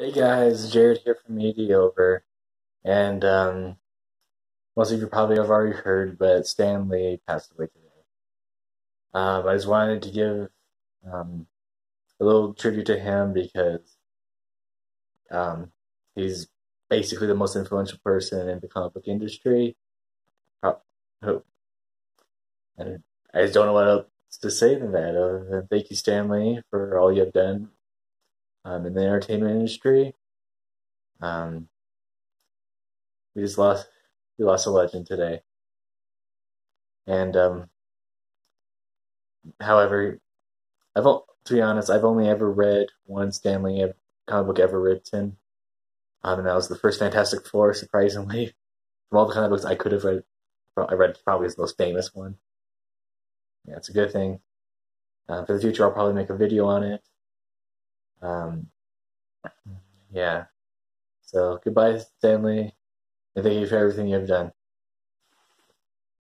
Hey guys, Jared here from Media Over, and um, most of you probably have already heard, but Stan Lee passed away today. Um, I just wanted to give um, a little tribute to him because um, he's basically the most influential person in the comic book industry. And I just don't know what else to say than that. Uh, thank you, Stan Lee, for all you have done um, in the entertainment industry. Um, we just lost we lost a legend today, and um, however, I've to be honest, I've only ever read one Stan Lee comic book ever written, um, and that was the first Fantastic Four. Surprisingly, from all the comic books I could have read, I read probably his most famous one. Yeah, it's a good thing. Uh, for the future, I'll probably make a video on it. Um, yeah. So goodbye, Stan Lee. And thank you for everything you've done.